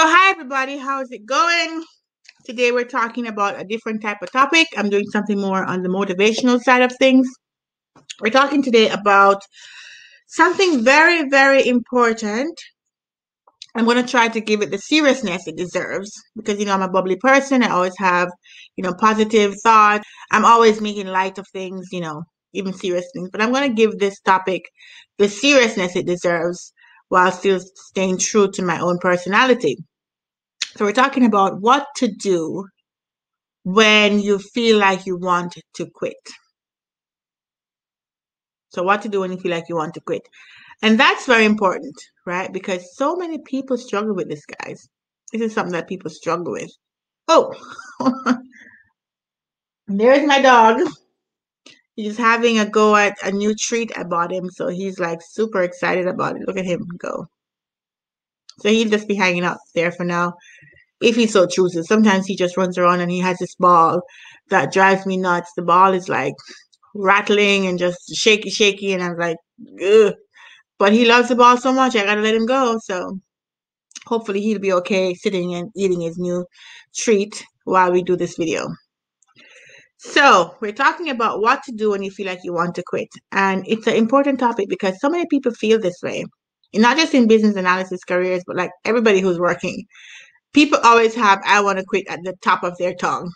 So, hi everybody, how's it going? Today we're talking about a different type of topic. I'm doing something more on the motivational side of things. We're talking today about something very, very important. I'm going to try to give it the seriousness it deserves because, you know, I'm a bubbly person. I always have, you know, positive thoughts. I'm always making light of things, you know, even serious things. But I'm going to give this topic the seriousness it deserves while still staying true to my own personality. So we're talking about what to do when you feel like you want to quit. So what to do when you feel like you want to quit. And that's very important, right? Because so many people struggle with this, guys. This is something that people struggle with. Oh, there's my dog. He's having a go at a new treat I bought him. So he's like super excited about it. Look at him go. So he'll just be hanging out there for now if he so chooses. Sometimes he just runs around and he has this ball that drives me nuts. The ball is like rattling and just shaky, shaky. And I'm like, ugh. But he loves the ball so much, I gotta let him go. So hopefully he'll be okay sitting and eating his new treat while we do this video. So, we're talking about what to do when you feel like you want to quit. And it's an important topic because so many people feel this way. and Not just in business analysis careers, but like everybody who's working. People always have I want to quit at the top of their tongue.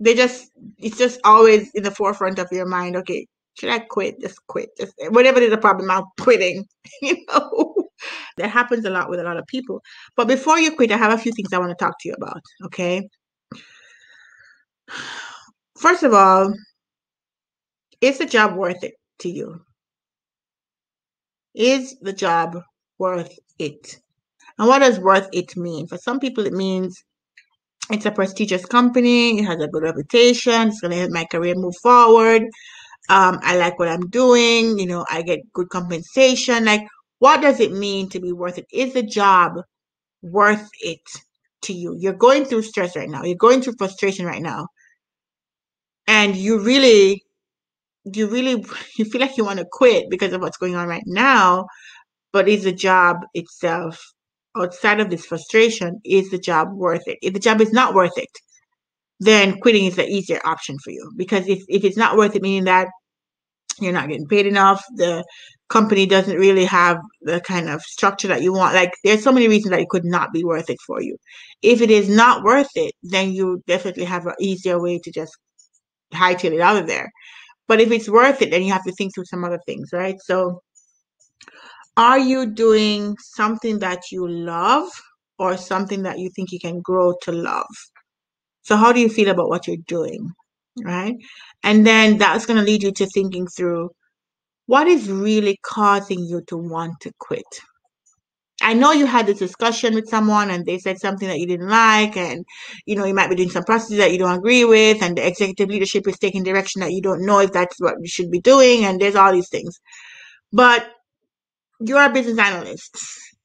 They just it's just always in the forefront of your mind. Okay, should I quit? Just quit. Just whatever is the problem, I'm quitting. you know. That happens a lot with a lot of people. But before you quit, I have a few things I want to talk to you about. Okay First of all, is the job worth it to you? Is the job worth it? And what does worth it mean? For some people, it means it's a prestigious company, it has a good reputation, it's going to help my career move forward. Um, I like what I'm doing, you know, I get good compensation. Like, what does it mean to be worth it? Is the job worth it to you? You're going through stress right now, you're going through frustration right now and you really you really you feel like you want to quit because of what's going on right now but is the job itself outside of this frustration is the job worth it if the job is not worth it then quitting is the easier option for you because if, if it's not worth it meaning that you're not getting paid enough the company doesn't really have the kind of structure that you want like there's so many reasons that it could not be worth it for you if it is not worth it then you definitely have an easier way to just hightail it out of there. But if it's worth it, then you have to think through some other things, right? So, are you doing something that you love or something that you think you can grow to love? So, how do you feel about what you're doing, right? And then that's going to lead you to thinking through what is really causing you to want to quit. I know you had this discussion with someone and they said something that you didn't like, and you know, you might be doing some processes that you don't agree with, and the executive leadership is taking direction that you don't know if that's what you should be doing, and there's all these things. But you're a business analyst.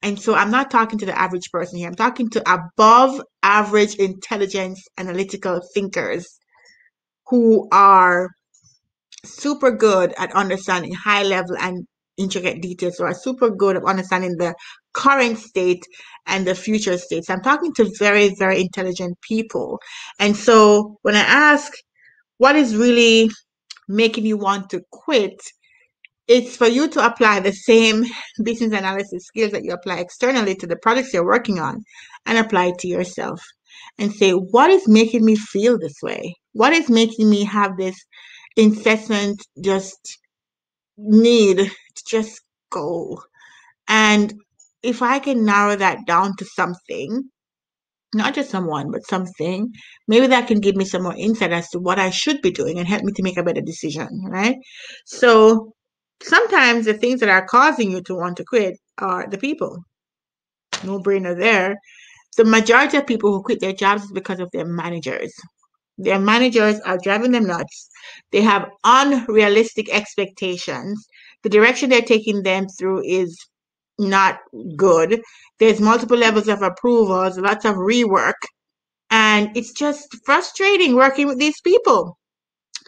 And so I'm not talking to the average person here. I'm talking to above average intelligence analytical thinkers who are super good at understanding high level and intricate details so are super good at understanding the current state and the future states. I'm talking to very, very intelligent people. And so when I ask what is really making you want to quit, it's for you to apply the same business analysis skills that you apply externally to the projects you're working on and apply it to yourself and say, what is making me feel this way? What is making me have this incessant just need to just go? And if I can narrow that down to something, not just someone, but something, maybe that can give me some more insight as to what I should be doing and help me to make a better decision, right? So sometimes the things that are causing you to want to quit are the people. No brainer there. The majority of people who quit their jobs is because of their managers. Their managers are driving them nuts. They have unrealistic expectations. The direction they're taking them through is not good. There's multiple levels of approvals, lots of rework, and it's just frustrating working with these people.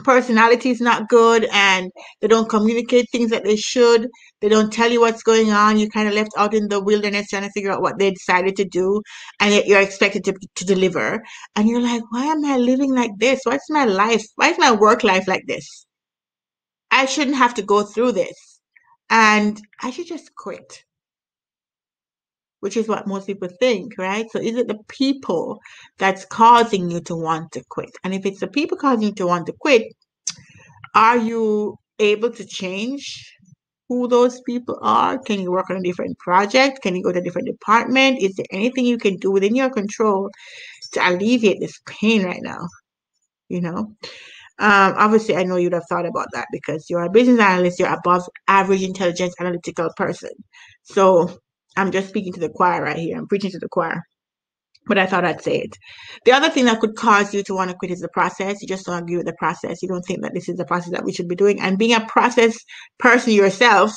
Personality is not good and they don't communicate things that they should. They don't tell you what's going on. You're kind of left out in the wilderness trying to figure out what they decided to do and yet you're expected to, to deliver. And you're like, why am I living like this? What's my life? Why is my work life like this? I shouldn't have to go through this. And I should just quit which is what most people think, right? So is it the people that's causing you to want to quit? And if it's the people causing you to want to quit, are you able to change who those people are? Can you work on a different project? Can you go to a different department? Is there anything you can do within your control to alleviate this pain right now? You know? Um, obviously, I know you'd have thought about that because you're a business analyst, you're above average intelligence analytical person. So I'm just speaking to the choir right here. I'm preaching to the choir. But I thought I'd say it. The other thing that could cause you to want to quit is the process. You just don't agree with the process. You don't think that this is the process that we should be doing. And being a process person yourself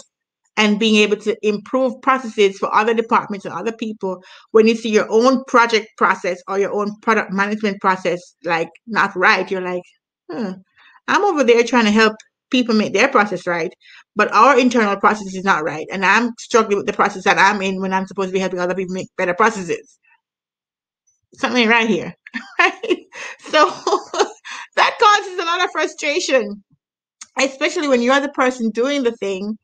and being able to improve processes for other departments and other people when you see your own project process or your own product management process like not right, you're like, hmm, I'm over there trying to help people make their process right, but our internal process is not right. And I'm struggling with the process that I'm in when I'm supposed to be helping other people make better processes. Something right here. Right? So that causes a lot of frustration, especially when you're the person doing the thing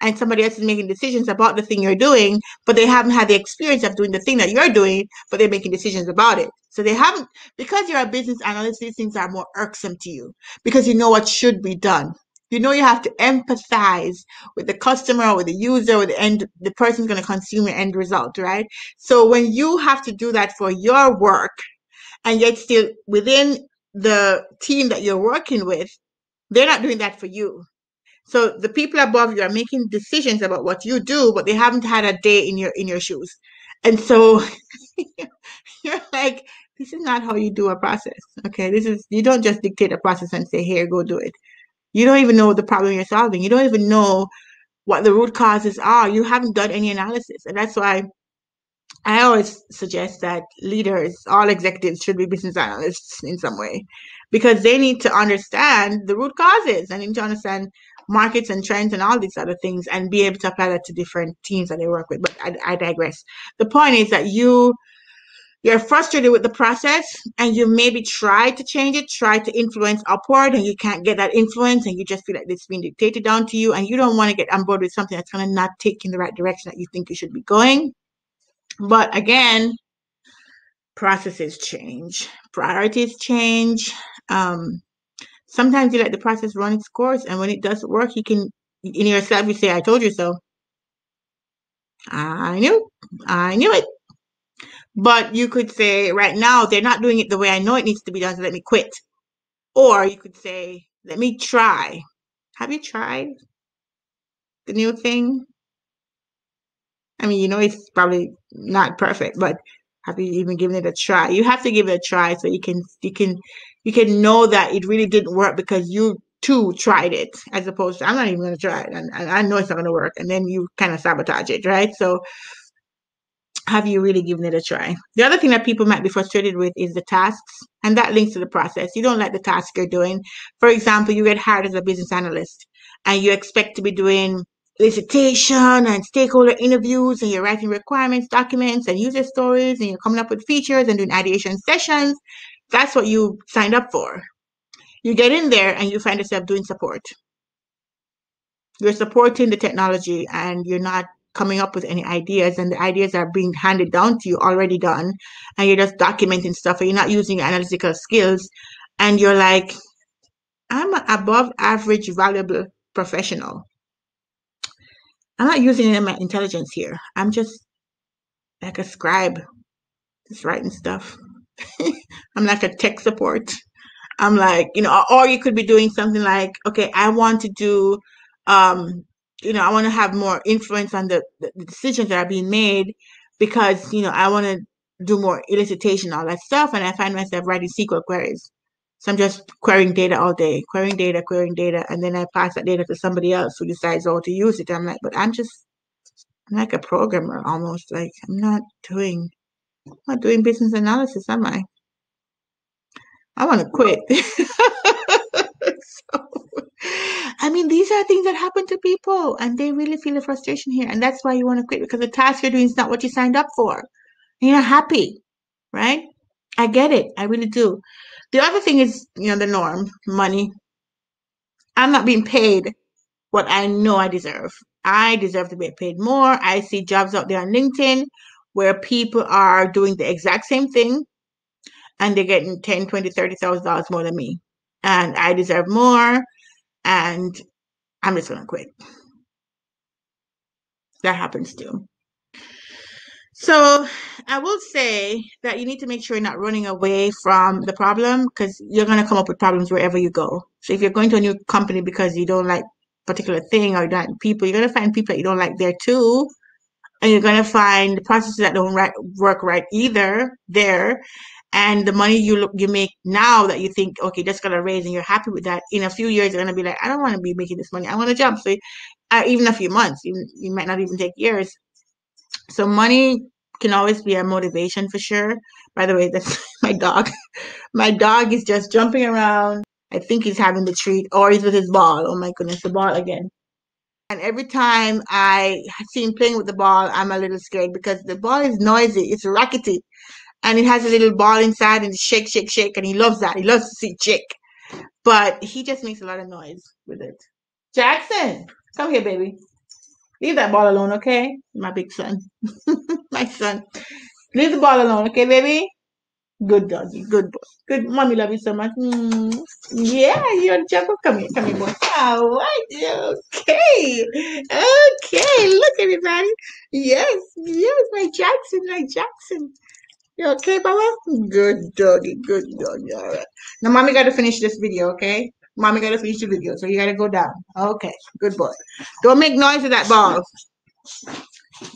and somebody else is making decisions about the thing you're doing, but they haven't had the experience of doing the thing that you're doing, but they're making decisions about it. So they haven't, because you're a business analyst, these things are more irksome to you because you know what should be done you know you have to empathize with the customer or with the user or the end the person's going to consume your end result right? So when you have to do that for your work and yet still within the team that you're working with they're not doing that for you. So the people above you are making decisions about what you do but they haven't had a day in your in your shoes. And so you're like this is not how you do a process okay? This is you don't just dictate a process and say here go do it you don't even know the problem you're solving. You don't even know what the root causes are. You haven't done any analysis. And that's why I always suggest that leaders, all executives, should be business analysts in some way because they need to understand the root causes and need to understand markets and trends and all these other things and be able to apply that to different teams that they work with. But I, I digress. The point is that you you're frustrated with the process and you maybe try to change it, try to influence upward, and you can't get that influence, and you just feel like it's being dictated down to you, and you don't want to get on board with something that's going to not take in the right direction that you think you should be going. But again, processes change, priorities change. Um, sometimes you let the process run its course, and when it doesn't work, you can, in yourself, you say, I told you so. I knew, I knew it. But you could say, right now, they're not doing it the way I know it needs to be done, so let me quit. Or you could say, let me try. Have you tried the new thing? I mean, you know, it's probably not perfect, but have you even given it a try? You have to give it a try so you can, you can, you can know that it really didn't work because you too tried it as opposed to, I'm not even going to try it. And, and I know it's not going to work. And then you kind of sabotage it, right? So have you really given it a try? The other thing that people might be frustrated with is the tasks, and that links to the process. You don't like the task you're doing. For example, you get hired as a business analyst and you expect to be doing elicitation and stakeholder interviews and you're writing requirements documents and user stories and you're coming up with features and doing ideation sessions. That's what you signed up for. You get in there and you find yourself doing support. You're supporting the technology and you're not coming up with any ideas and the ideas are being handed down to you already done and you're just documenting stuff and you're not using your analytical skills and you're like i'm an above average valuable professional. I'm not using my intelligence here. I'm just like a scribe just writing stuff. I'm like a tech support. I'm like you know or you could be doing something like okay i want to do um you know, I want to have more influence on the, the, decisions that are being made because, you know, I want to do more elicitation, all that stuff. And I find myself writing SQL queries. So I'm just querying data all day, querying data, querying data. And then I pass that data to somebody else who decides how to use it. I'm like, but I'm just I'm like a programmer almost. Like I'm not doing I'm not doing business analysis, am I? I want to quit. so, I mean, these are things that happen to people and they really feel the frustration here. And that's why you want to quit because the task you're doing is not what you signed up for. You're not happy, right? I get it. I really do. The other thing is, you know, the norm money. I'm not being paid what I know I deserve. I deserve to be paid more. I see jobs out there on LinkedIn where people are doing the exact same thing and they're getting 10, 20, 30,000 dollars more than me. And I deserve more and I'm just going to quit. That happens too. So I will say that you need to make sure you're not running away from the problem because you're going to come up with problems wherever you go. So if you're going to a new company because you don't like particular thing or you don't like people, you're going to find people that you don't like there too. And you're going to find processes that don't right, work right either there. And the money you look, you make now that you think, okay, that's to raise and you're happy with that. In a few years, you're to be like, I don't want to be making this money. I want to jump. So uh, even a few months, you, you might not even take years so money can always be a motivation for sure. By the way, that's my dog. my dog is just jumping around. I think he's having the treat or he's with his ball. Oh my goodness, the ball again. And every time I see him playing with the ball, I'm a little scared because the ball is noisy, it's rackety, and it has a little ball inside and shake, shake, shake, and he loves that. He loves to see shake. But he just makes a lot of noise with it. Jackson, come here, baby. Leave that ball alone, okay? My big son. My son. Leave the ball alone, okay, baby? Good doggy. Good boy. Good. Mommy love you so much. Mm. Yeah, you're a jumper. Come here. Come here, boy. All right. Okay. Okay. Look it. Yes. Yes, my Jackson. My Jackson. You okay, Baba? Good doggy. Good doggy. All right. Now, mommy got to finish this video, okay? Mommy gotta finish the video, so you gotta go down. Okay, good boy. Don't make noise with that ball.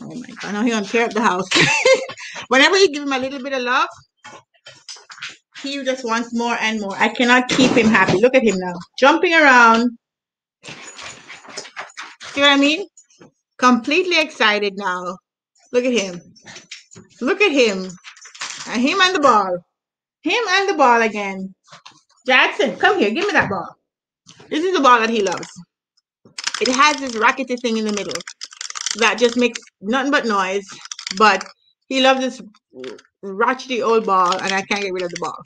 Oh my god, now he gonna tear up the house. Whenever you give him a little bit of love, he just wants more and more. I cannot keep him happy. Look at him now. Jumping around. See what I mean? Completely excited now. Look at him. Look at him. And him and the ball. Him and the ball again. Jackson, come here. Give me that ball. This is the ball that he loves. It has this rackety thing in the middle that just makes nothing but noise. But he loves this ratchety old ball, and I can't get rid of the ball.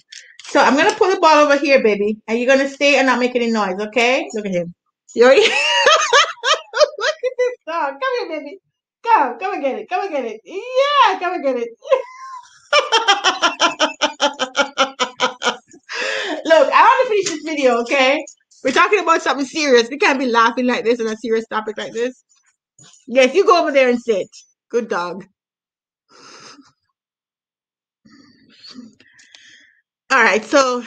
So I'm gonna put the ball over here, baby, and you're gonna stay and not make any noise, okay? Look at him. You Look at this dog. Come here, baby. Come, come and get it. Come and get it. Yeah, come and get it. Look, I want to finish this video, okay? We're talking about something serious. We can't be laughing like this on a serious topic like this. Yes, you go over there and sit. Good dog. All right, so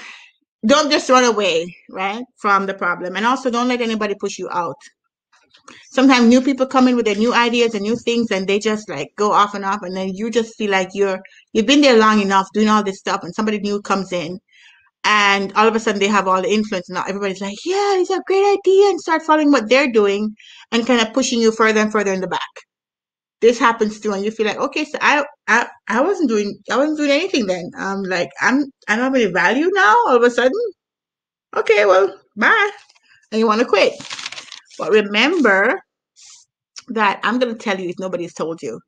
don't just run away, right, from the problem. And also don't let anybody push you out. Sometimes new people come in with their new ideas and new things and they just like go off and off and then you just feel like you're you've been there long enough doing all this stuff and somebody new comes in and all of a sudden they have all the influence and now everybody's like yeah it's a great idea and start following what they're doing and kind of pushing you further and further in the back. This happens too and you feel like okay so i i, I wasn't doing i wasn't doing anything then. I'm like i'm i don't have any value now all of a sudden? Okay well bye and you want to quit but remember that i'm going to tell you if nobody's told you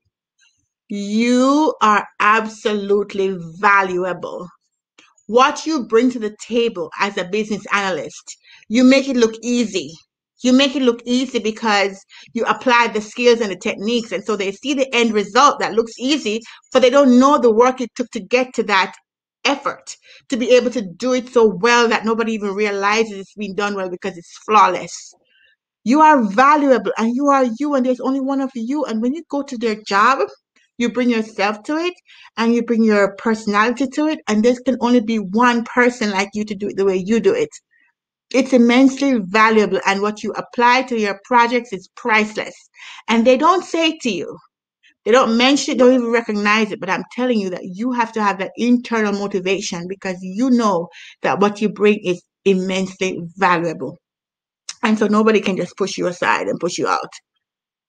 you are absolutely valuable what you bring to the table as a business analyst. You make it look easy. You make it look easy because you apply the skills and the techniques. And so they see the end result that looks easy, but they don't know the work it took to get to that effort to be able to do it so well that nobody even realizes it's been done well because it's flawless. You are valuable and you are you, and there's only one of you. And when you go to their job, you bring yourself to it and you bring your personality to it and there can only be one person like you to do it the way you do it. It's immensely valuable and what you apply to your projects is priceless. And they don't say to you. They don't mention it don't even recognize it but i'm telling you that you have to have that internal motivation because you know that what you bring is immensely valuable and so nobody can just push you aside and push you out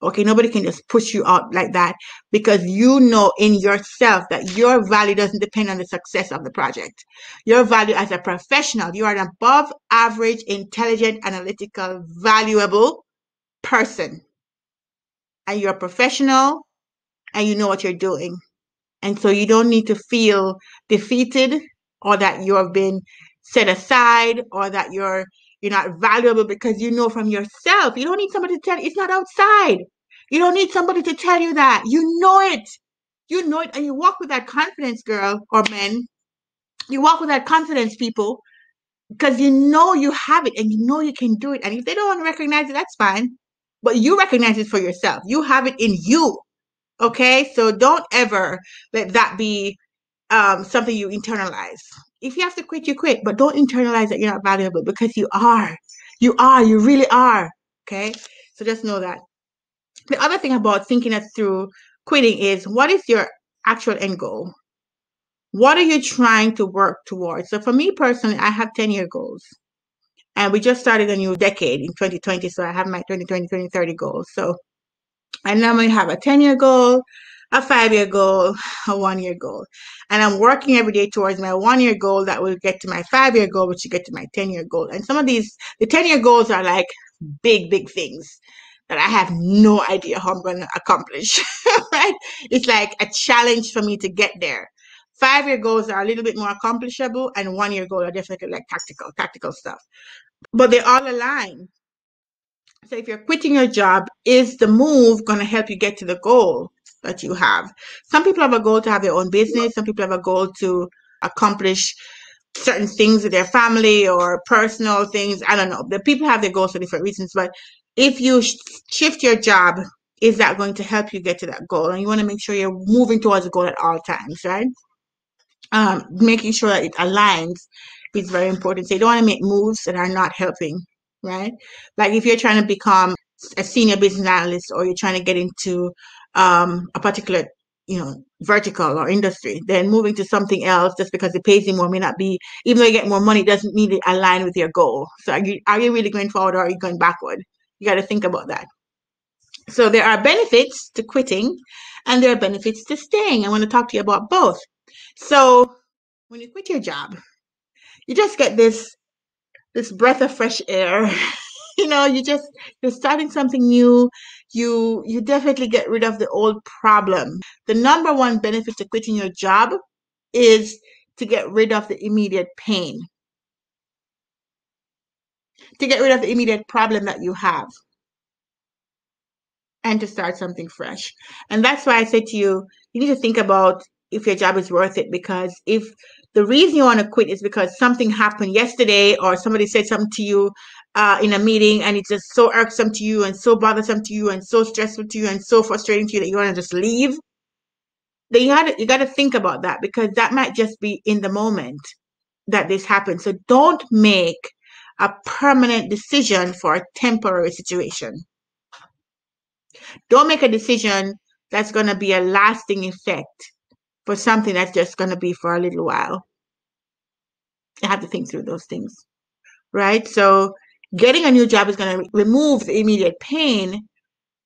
Okay, nobody can just push you out like that because you know in yourself that your value doesn't depend on the success of the project. Your value as a professional, you are an above average, intelligent, analytical, valuable person. And you're a professional and you know what you're doing. And so you don't need to feel defeated or that you have been set aside or that you're you're not valuable because you know from yourself. You don't need somebody to tell you. It's not outside. You don't need somebody to tell you that. You know it. You know it. And you walk with that confidence, girl or men. You walk with that confidence, people, because you know you have it and you know you can do it. And if they don't want to recognize it, that's fine. But you recognize it for yourself. You have it in you. Okay. So don't ever let that be um, something you internalize. If you have to quit, you quit, but don't internalize that you're not valuable because you are. You are. You really are. Okay. So just know that. The other thing about thinking it through quitting is what is your actual end goal? What are you trying to work towards? So for me personally, I have 10 year goals. And we just started a new decade in 2020. So I have my 2020, 2030 goals. So I normally have a 10 year goal, a five year goal, a one year goal. And I'm working every day towards my one year goal that will get to my five year goal, which will get to my 10 year goal. And some of these, the 10 year goals are like big, big things that I have no idea how I'm going to accomplish. right? It's like a challenge for me to get there. Five year goals are a little bit more accomplishable, and one year goals are definitely like tactical, tactical stuff. But they all align. So if you're quitting your job, is the move going to help you get to the goal that you have? Some people have a goal to have their own business. Some people have a goal to accomplish certain things with their family or personal things. I don't know. The people have their goals for different reasons, but if you shift your job, is that going to help you get to that goal? And you want to make sure you're moving towards the goal at all times, right? Um, making sure that it aligns is very important. So you don't want to make moves that are not helping, right? Like if you're trying to become a senior business analyst or you're trying to get into um, a particular you know, vertical or industry, then moving to something else just because it pays you more may not be, even though you get more money, doesn't need to align with your goal. So are you, are you really going forward or are you going backward? You got to think about that. So there are benefits to quitting and there are benefits to staying. I want to talk to you about both. So when you quit your job, you just get this this breath of fresh air. you know, you just you're starting something new. You you definitely get rid of the old problem. The number one benefit to quitting your job is to get rid of the immediate pain to get rid of the immediate problem that you have and to start something fresh. And that's why I said to you, you need to think about if your job is worth it because if the reason you want to quit is because something happened yesterday or somebody said something to you uh, in a meeting and it's just so irksome to you and so bothersome to you and so stressful to you and so frustrating to you that you want to just leave then you got you got to think about that because that might just be in the moment that this happens so don't make a permanent decision for a temporary situation. Don't make a decision that's going to be a lasting effect for something that's just going to be for a little while. You have to think through those things, right? So, getting a new job is going to remove the immediate pain,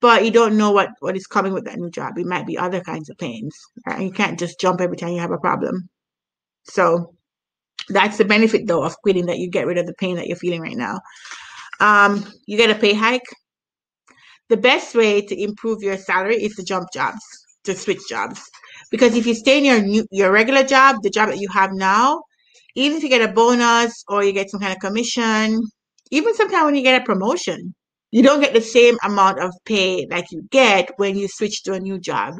but you don't know what, what is coming with that new job. It might be other kinds of pains, right? You can't just jump every time you have a problem. So, that's the benefit though of quitting that you get rid of the pain that you're feeling right now. Um, you get a pay hike. The best way to improve your salary is to jump jobs, to switch jobs. Because if you stay in your new, your regular job, the job that you have now, even if you get a bonus or you get some kind of commission, even sometimes when you get a promotion, you don't get the same amount of pay like you get when you switch to a new job.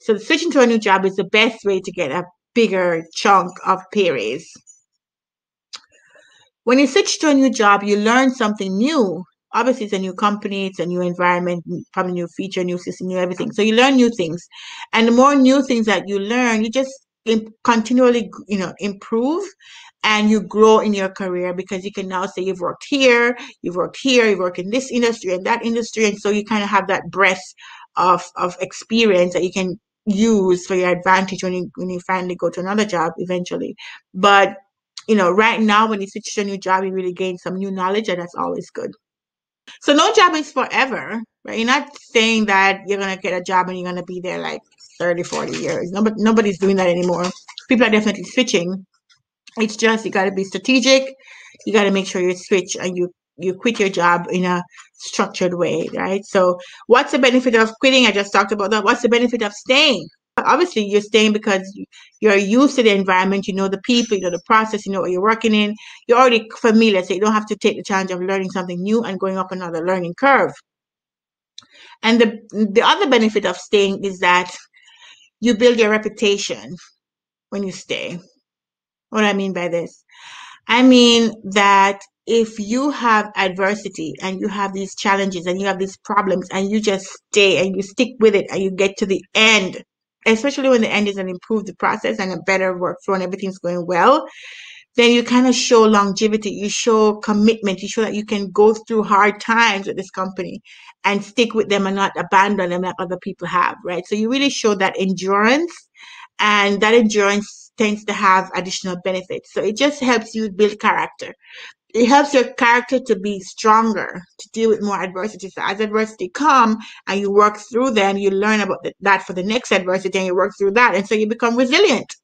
So switching to a new job is the best way to get a bigger chunk of pay raise. When you switch to a new job, you learn something new. Obviously, it's a new company, it's a new environment, probably new feature, new system, new everything. So you learn new things, and the more new things that you learn, you just continually, you know, improve and you grow in your career because you can now say you've worked here, you've worked here, you've worked in this industry and that industry, and so you kind of have that breadth of of experience that you can use for your advantage when you when you finally go to another job eventually. But you know, right now when you switch to a new job, you really gain some new knowledge, and that's always good. So no job is forever, right? You're not saying that you're going to get a job and you're going to be there like 30, 40 years. Nobody, nobody's doing that anymore. People are definitely switching. It's just you got to be strategic. You got to make sure you switch and you you quit your job in a structured way, right? So, what's the benefit of quitting? I just talked about that. What's the benefit of staying? Obviously, you're staying because you're used to the environment, you know the people, you know the process, you know what you're working in. You're already familiar, so you don't have to take the challenge of learning something new and going up another learning curve. And the the other benefit of staying is that you build your reputation when you stay. What I mean by this? I mean that if you have adversity and you have these challenges and you have these problems and you just stay and you stick with it and you get to the end, especially when the end is an improved process and a better workflow and everything's going well, then you kind of show longevity, you show commitment, you show that you can go through hard times with this company and stick with them and not abandon them like other people have, right? So you really show that endurance and that endurance tends to have additional benefits. So it just helps you build character. It helps your character to be stronger, to deal with more adversity. So as adversity come and you work through them, you learn about that for the next adversity and you work through that. And so you become resilient.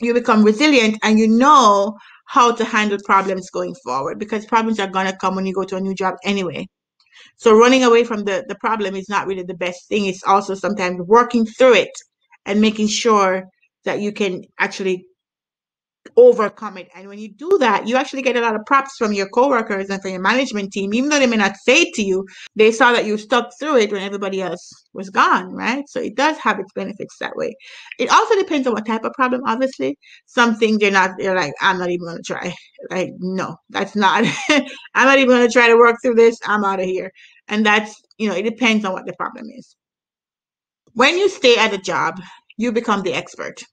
You become resilient and you know how to handle problems going forward because problems are going to come when you go to a new job anyway. So running away from the, the problem is not really the best thing. It's also sometimes working through it and making sure that you can actually overcome it. And when you do that, you actually get a lot of props from your coworkers and from your management team, even though they may not say it to you, they saw that you stuck through it when everybody else was gone, right? So it does have its benefits that way. It also depends on what type of problem, obviously. Some things they're not, they're like, I'm not even gonna try. Like, no, that's not I'm not even gonna try to work through this. I'm out of here. And that's, you know, it depends on what the problem is. When you stay at a job, you become the expert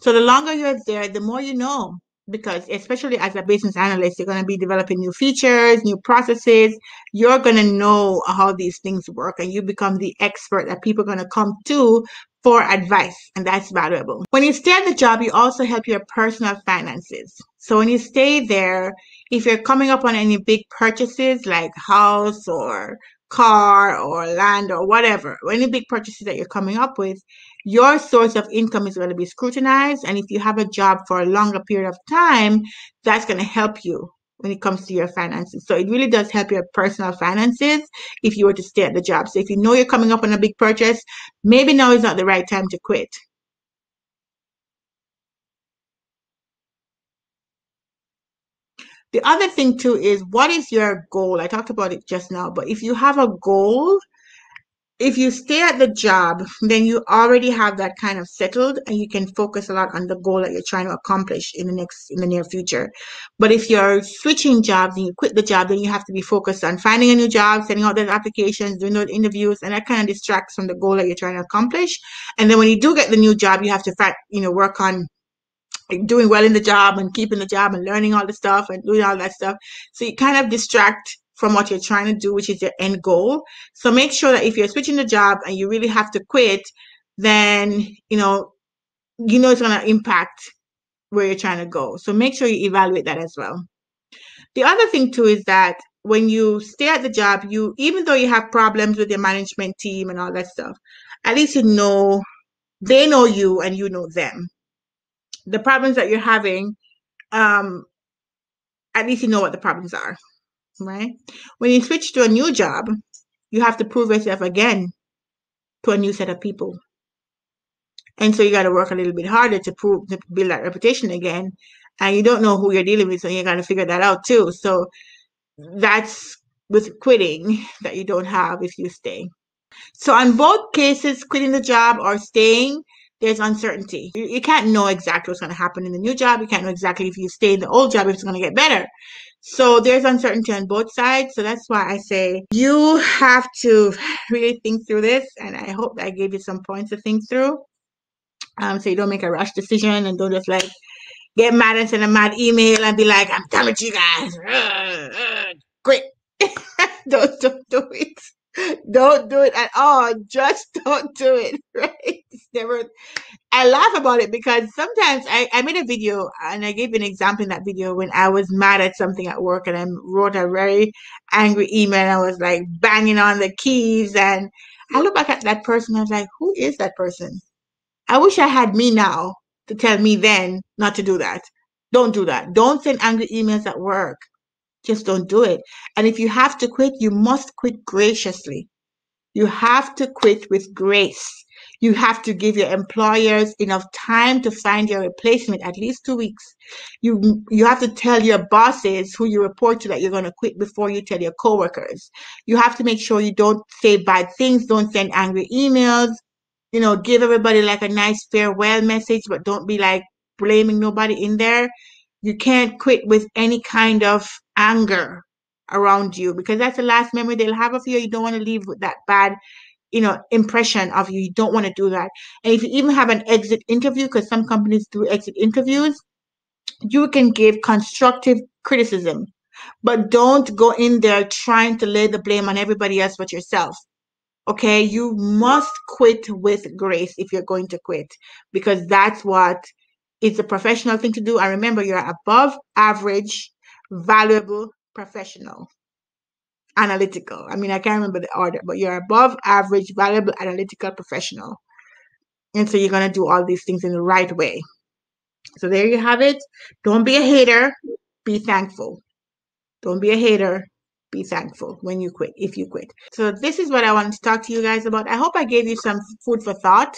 so the longer you're there, the more you know. Because especially as a business analyst, you're going to be developing new features, new processes. You're going to know how these things work and you become the expert that people are going to come to for advice. And that's valuable. When you stay at the job, you also help your personal finances. So when you stay there, if you're coming up on any big purchases like house or car or land or whatever, or any big purchases that you're coming up with, your source of income is going to be scrutinized. And if you have a job for a longer period of time, that's going to help you when it comes to your finances. So it really does help your personal finances if you were to stay at the job. So if you know you're coming up on a big purchase, maybe now is not the right time to quit. The other thing too is what is your goal? I talked about it just now, but if you have a goal, if you stay at the job, then you already have that kind of settled and you can focus a lot on the goal that you're trying to accomplish in the next in the near future. But if you're switching jobs and you quit the job, then you have to be focused on finding a new job, sending out those applications, doing those interviews, and that kind of distracts from the goal that you're trying to accomplish. And then when you do get the new job, you have to you know work on doing well in the job and keeping the job and learning all the stuff and doing all that stuff. So you kind of distract from what you're trying to do, which is your end goal. So make sure that if you're switching the job and you really have to quit, then you know you know it's going to impact where you're trying to go. So make sure you evaluate that as well. The other thing too is that when you stay at the job, you even though you have problems with your management team and all that stuff, at least you know they know you and you know them the problems that you're having, um, at least you know what the problems are, right? When you switch to a new job, you have to prove yourself again to a new set of people. And so you got to work a little bit harder to prove to build that reputation again. And you don't know who you're dealing with, so you got to figure that out too. So that's with quitting that you don't have if you stay. So on both cases, quitting the job or staying, there's uncertainty. You, you can't know exactly what's going to happen in the new job. You can't know exactly if you stay in the old job if it's going to get better. So there's uncertainty on both sides. So that's why I say you have to really think through this. And I hope I gave you some points to think through. Um, so you don't make a rush decision and don't just like get mad and send a mad email and be like, I'm done with you guys. Great. don't, don't do it. don't do it at all. Just don't do it. Right? It's never. I laugh about it because sometimes I, I made a video and I gave an example in that video when I was mad at something at work and I wrote a very angry email. and I was like banging on the keys and I look back at that person. And I was like, who is that person? I wish I had me now to tell me then not to do that. Don't do that. Don't send angry emails at work. Just don't do it. And if you have to quit, you must quit graciously. You have to quit with grace. You have to give your employers enough time to find your replacement, at least two weeks. You you have to tell your bosses who you report to that you're going to quit before you tell your coworkers. You have to make sure you don't say bad things, don't send angry emails. You know, give everybody like a nice farewell message, but don't be like blaming nobody in there. You can't quit with any kind of anger around you because that's the last memory they'll have of you. You don't want to leave with that bad, you know, impression of you. You don't want to do that. And if you even have an exit interview, because some companies do exit interviews, you can give constructive criticism, but don't go in there trying to lay the blame on everybody else but yourself. Okay, you must quit with grace if you're going to quit because that's what is a professional thing to do. And remember, you're above average, valuable professional, analytical. I mean, I can't remember the order, but you're above average, valuable, analytical professional. And so you're going to do all these things in the right way. So there you have it. Don't be a hater, be thankful. Don't be a hater, be thankful when you quit, if you quit. So this is what I wanted to talk to you guys about. I hope I gave you some food for thought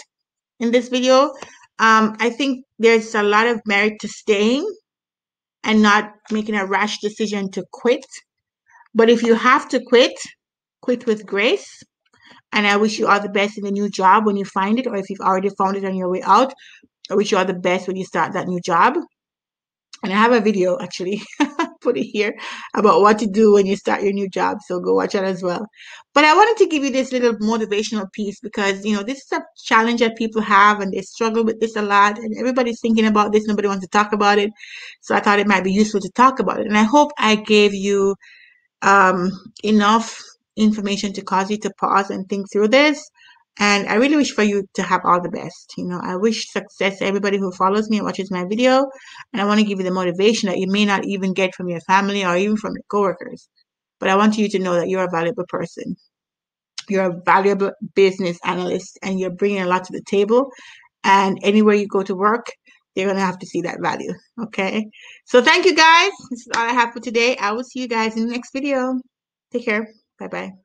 in this video. Um, I think there's a lot of merit to staying and not making a rash decision to quit. But if you have to quit, quit with grace. And I wish you all the best in the new job when you find it, or if you've already found it on your way out, I wish you all the best when you start that new job. And I have a video actually, put it here, about what to do when you start your new job. So go watch that as well. But I wanted to give you this little motivational piece because, you know, this is a challenge that people have and they struggle with this a lot. And everybody's thinking about this. Nobody wants to talk about it. So I thought it might be useful to talk about it. And I hope I gave you um, enough information to cause you to pause and think through this. And I really wish for you to have all the best. You know, I wish success to everybody who follows me and watches my video. And I want to give you the motivation that you may not even get from your family or even from your coworkers. But I want you to know that you're a valuable person. You're a valuable business analyst and you're bringing a lot to the table. And anywhere you go to work, they're going to have to see that value. Okay. So thank you guys. This is all I have for today. I will see you guys in the next video. Take care. Bye bye.